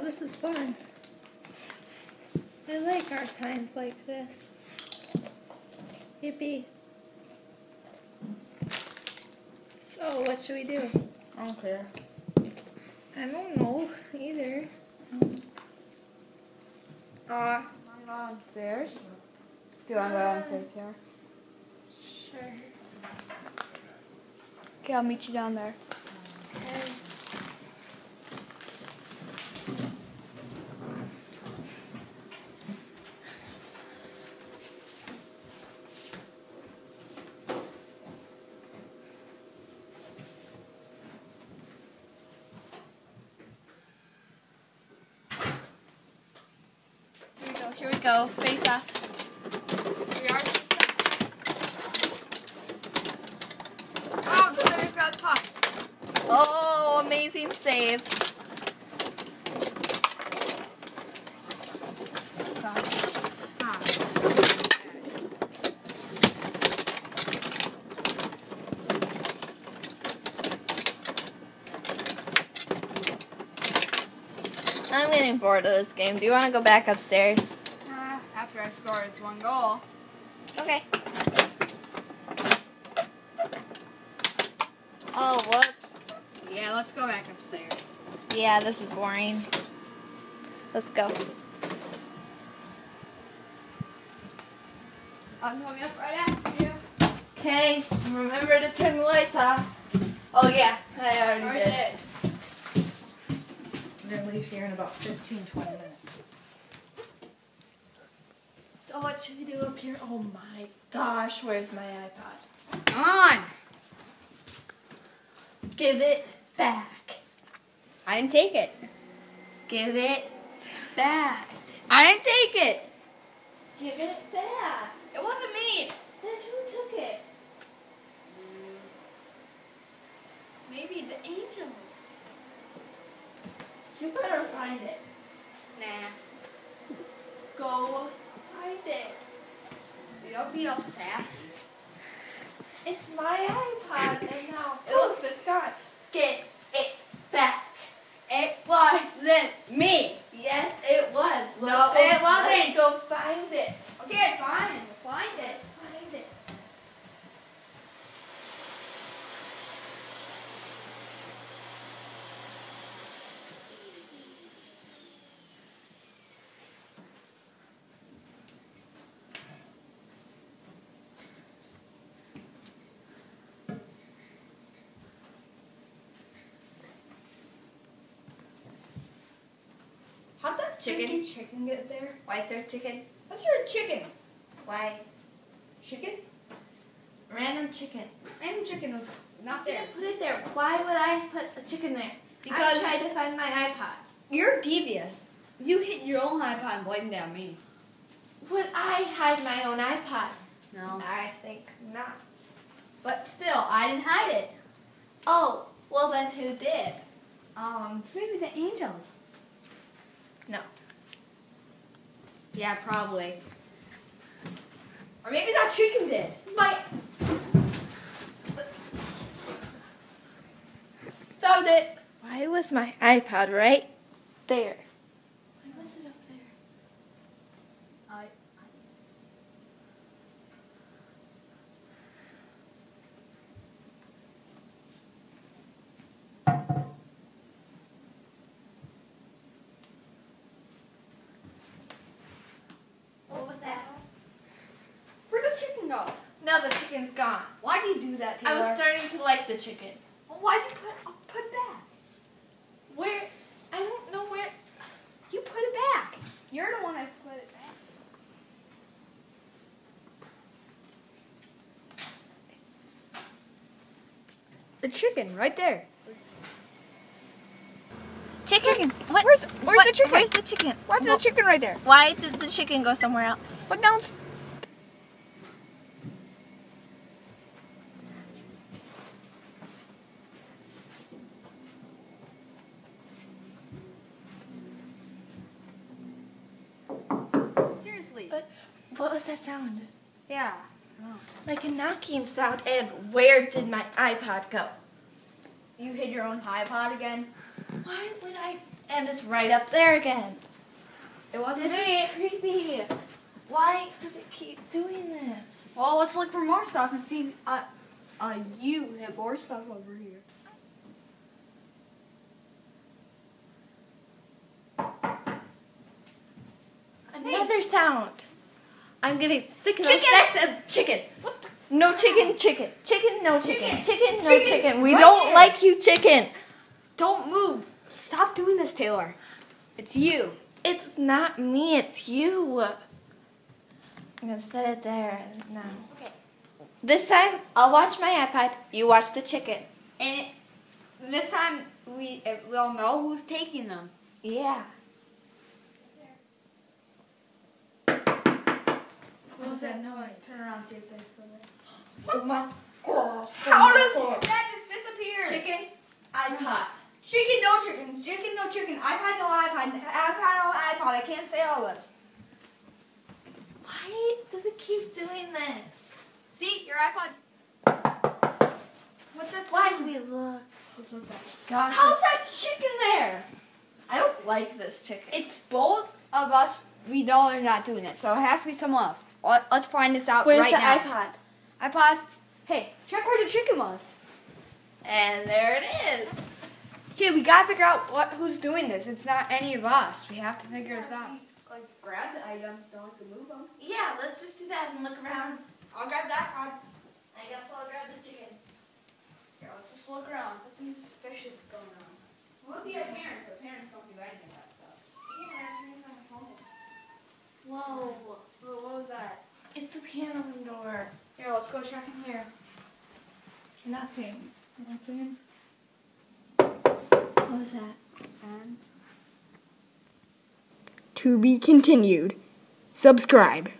Wow, this is fun. I like our times like this. Yippee. So, what should we do? I don't care. I don't know either. Uh, I'm downstairs. Do you want to go downstairs here? Sure. Okay, I'll meet you down there. Okay. Here we go. Here we go. Face off. Here we are. Oh, the center's got the puck. Oh, amazing save. Ah. I'm getting bored of this game. Do you want to go back upstairs? After score this one goal. Okay. Oh, whoops. Yeah, let's go back upstairs. Yeah, this is boring. Let's go. I'm coming up right after you. Okay, remember to turn the lights off. Oh, yeah, I already Already did. did. I'm gonna leave here in about 15, 20 minutes. So, what should we do up here? Oh my gosh, where's my iPod? Come on. Give it back. I didn't take it. Give it back. I didn't take it. Give it back. It wasn't me. Then who took it? Maybe the angels. You better find it. Nah. Go find it. They'll be all sassy. It's my iPod, and now Oof. poof, it's gone. Get it back. It wasn't me. Yes, it was. No, Let's it wasn't. Let's go find it. Okay, fine. Find it. Let's find it. How'd that Chicken. chicken? chicken get there? White there chicken. What's your chicken? Why? Chicken? Random chicken. Random chicken was not Did there. Put it there? Why would I put a chicken there? Because- I tried to find my iPod. You're devious. You hit your own iPod and blamed it on me. Would I hide my own iPod? No. I think not. But still, I didn't hide it. Oh, well then who did? Um, maybe the angels. No. Yeah, probably. Or maybe that chicken did. My Found it. Why was my iPod right there? Why was it up there? I. What was that? Where'd the chicken go? No, the chicken's gone. Why'd you do that, Taylor? I was starting to like the chicken. Well, why'd you put I'll put it back? Where? I don't know where. You put it back. You're the one that put it back. The chicken, right there. Chicken? What? Where's- where's what- the chicken? Where's the chicken? What's Wh- the chicken right there? Why did the chicken go somewhere else? What down? Seriously. But what was that sound? yeah. Like a knocking sound. And where did my iPod go? You hid your own iPod again? Why would I And it's right up there again. It wasn't This me. is creepy. Why does it keep doing this? Well, let's look for more stuff and see. Uh, uh, you have more stuff over here. Sound. I'm getting sick of Chicken. of chicken. No chicken, chicken, chicken, no chicken, Chicken. chicken, no Chicken. chicken. We Right don't here. like you, chicken. Don't move. Stop doing this, Taylor. It's you. It's not me, it's you. I'm gonna set it there now. Okay. This time, I'll watch my iPad. You watch the chicken. And it, this time we uh, we'll know who's taking them. Yeah. What was that noise? Turn around, see if they're still there. Oh my gosh. How does that just disappear? chicken? iPad. Chicken, no chicken. Chicken, no chicken. iPad, no iPad. iPad, no iPod. I can't say all this. Why does it keep doing this? See, your iPod. What's that? Why sound? do we look? Let's look. Gosh. How's that chicken there? I don't like this chicken. It's both of us. We know they're not doing it, so it has to be someone else. Let- Let's find this out Where's right the now. iPod? iPod. Hey, check where the chicken was. And there it is. Okay, we gotta figure out what who's doing this. It's not any of us. We have to figure this out. Like grab the items, don't have to move them. Yeah, let's just do that and look around. I'll grab that one. I guess I'll grab the chicken. Here, let's just look around. Something suspicious going on. We'll be our parents, but parents don't do anything about stuff. Whoa. Whoa, what was that? It's a piano door. Here, let's go check in here. Nothing. Nothing. What was that? And To be continued. Subscribe.